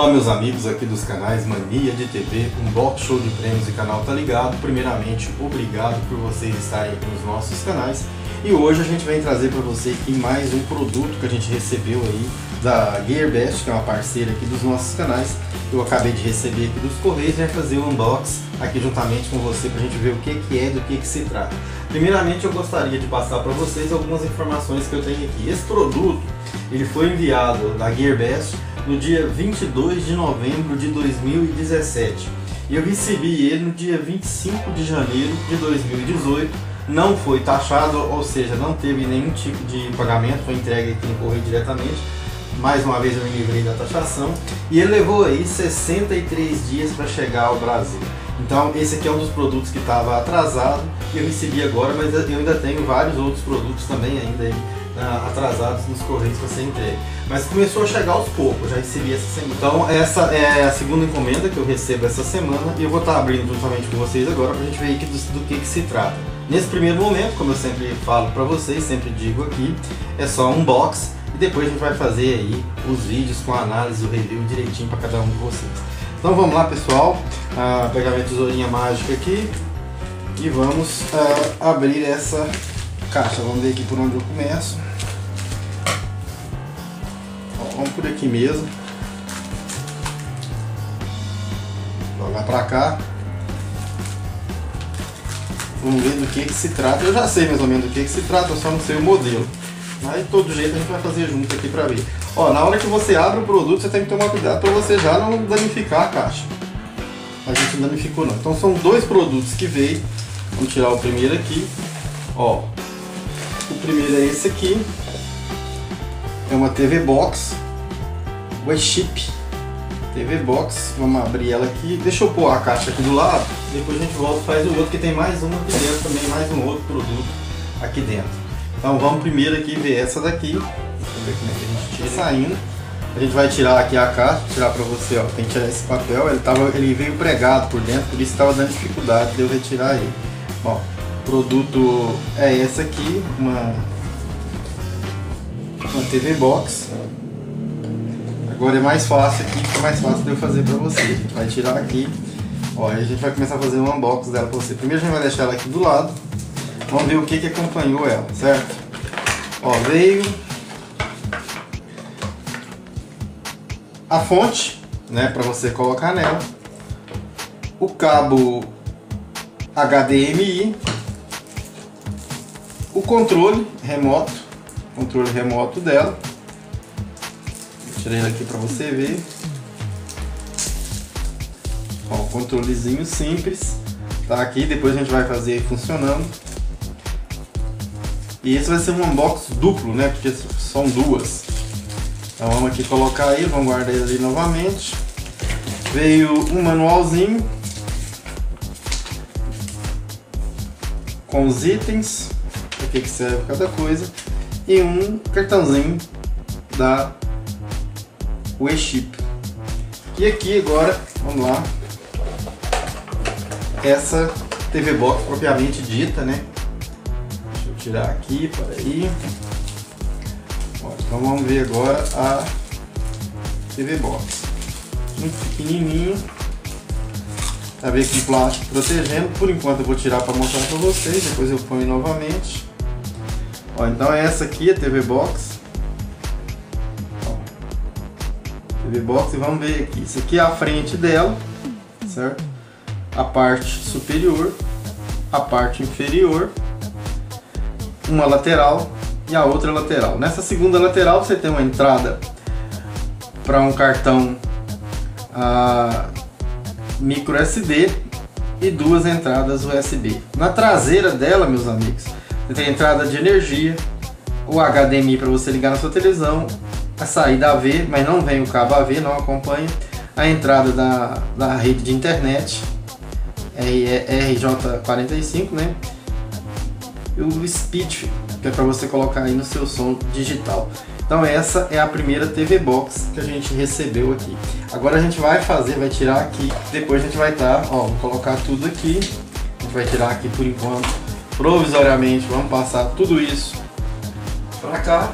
Olá meus amigos aqui dos canais Mania de TV, um box show de prêmios e canal tá ligado. Primeiramente, obrigado por vocês estarem aqui nos nossos canais. E hoje a gente vem trazer para você aqui mais um produto que a gente recebeu aí da GearBest, que é uma parceira aqui dos nossos canais. Eu acabei de receber aqui dos Correios e vai fazer o um unboxing aqui juntamente com você para a gente ver o que, que é do que, que se trata. Primeiramente eu gostaria de passar para vocês algumas informações que eu tenho aqui. Esse produto ele foi enviado da GearBest no dia 22 de novembro de 2017. E eu recebi ele no dia 25 de janeiro de 2018. Não foi taxado, ou seja, não teve nenhum tipo de pagamento, foi entregue aqui no correio diretamente. Mais uma vez eu me livrei da taxação. E ele levou aí 63 dias para chegar ao Brasil. Então esse aqui é um dos produtos que estava atrasado e eu recebi agora, mas eu ainda tenho vários outros produtos também ainda aí uh, atrasados nos correios para ser entregue. Mas começou a chegar aos poucos, já recebi essa semana. Então essa é a segunda encomenda que eu recebo essa semana e eu vou estar abrindo juntamente com vocês agora para a gente ver do, do, que, que se trata. Nesse primeiro momento, como eu sempre falo para vocês, sempre digo aqui, é só um box e depois a gente vai fazer aí os vídeos com a análise, o review direitinho para cada um de vocês. Então vamos lá pessoal, uh, pegar minha tesourinha mágica aqui e vamos uh, abrir essa caixa. Vamos ver aqui por onde eu começo. Vamos por aqui mesmo. Jogar pra cá. Vamos ver do que, que se trata. Eu já sei mais ou menos do que, que se trata, só não sei o modelo. Mas de todo jeito a gente vai fazer junto aqui pra ver. Ó, na hora que você abre o produto, você tem que tomar cuidado para você já não danificar a caixa. A gente não danificou não. Então são dois produtos que veio. Vamos tirar o primeiro aqui. Ó, o primeiro é esse aqui. É uma TV Box. Chip TV Box. Vamos abrir ela aqui. Deixa eu pôr a caixa aqui do lado. Depois a gente volta e faz o outro, que tem mais uma aqui dentro também, mais um outro produto aqui dentro. Então vamos primeiro aqui ver essa daqui. Eu ver como é que a gente tira. Saindo. A gente vai tirar aqui a caixa, tirar pra você, ó. Tem que tirar esse papel. Ele, tava, ele veio pregado por dentro, por isso estava dando dificuldade de eu retirar ele. Ó, produto é esse aqui, uma, uma TV Box. Agora é mais fácil aqui, fica mais fácil de eu fazer pra você. A gente vai tirar aqui, ó, a gente vai começar a fazer um unboxing dela pra você. Primeiro a gente vai deixar ela aqui do lado, vamos ver o que que acompanhou ela, certo? Ó, veio a fonte, né, para você colocar nela, o cabo HDMI o controle remoto, controle remoto dela. Tirei aqui para você ver. Ó, controlezinho simples, tá aqui. Depois a gente vai fazer funcionando. E esse vai ser um unbox duplo, né? Porque são duas. Então vamos aqui colocar aí, vamos guardar ele ali novamente. Veio um manualzinho com os itens que, que serve cada coisa e um cartãozinho da WeChip. E aqui agora, vamos lá, essa TV Box propriamente dita, né? Deixa eu tirar aqui, para aí. Então vamos ver agora a TV Box. Muito pequenininho. Tá bem com plástico protegendo. Por enquanto eu vou tirar para mostrar para vocês, depois eu ponho novamente. Ó, então essa aqui é a TV Box. TV Box e vamos ver aqui. Isso aqui é a frente dela, certo? A parte superior, a parte inferior, uma lateral e a outra lateral. Nessa segunda lateral você tem uma entrada para um cartão micro SD e duas entradas USB. Na traseira dela, meus amigos, tem a entrada de energia, o HDMI para você ligar na sua televisão, a saída AV, mas não vem o cabo AV, não acompanha, a entrada da, da rede de internet, RJ45, né? E o speech, que é para você colocar aí no seu som digital. Então essa é a primeira TV Box que a gente recebeu aqui. Agora a gente vai fazer, vai tirar aqui, depois a gente vai estar, tá, ó, vou colocar tudo aqui. A gente vai tirar aqui por enquanto provisoriamente, vamos passar tudo isso para cá